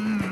Mm.